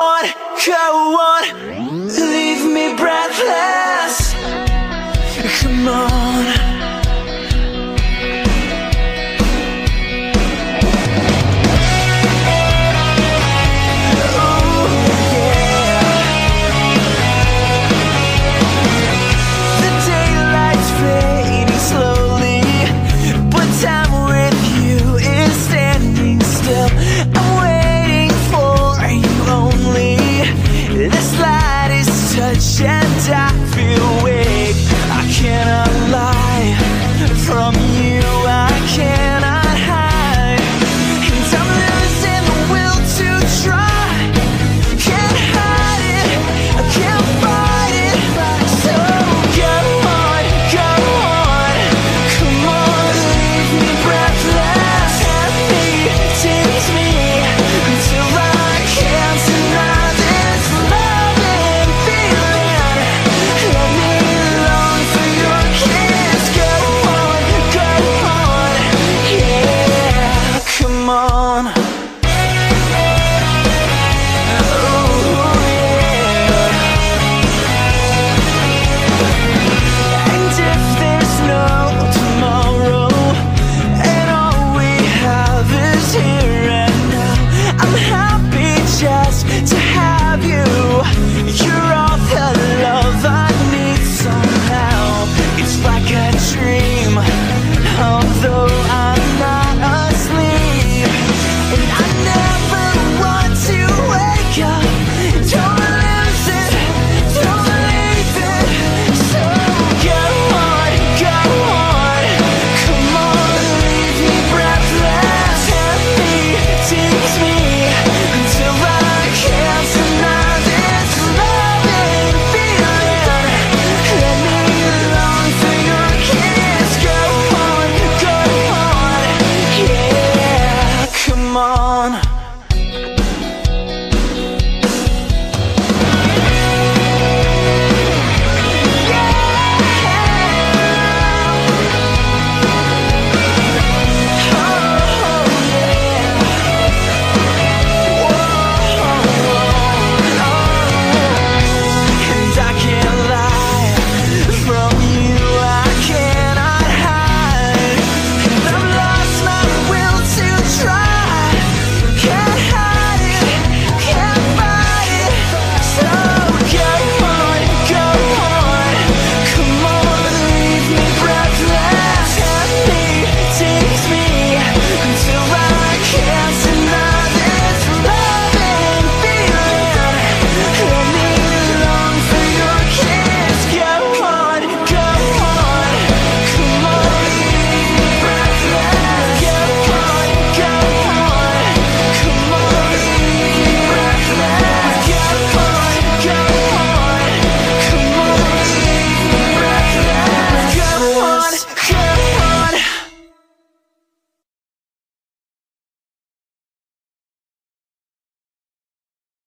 on, go on, leave me breathless. Come on.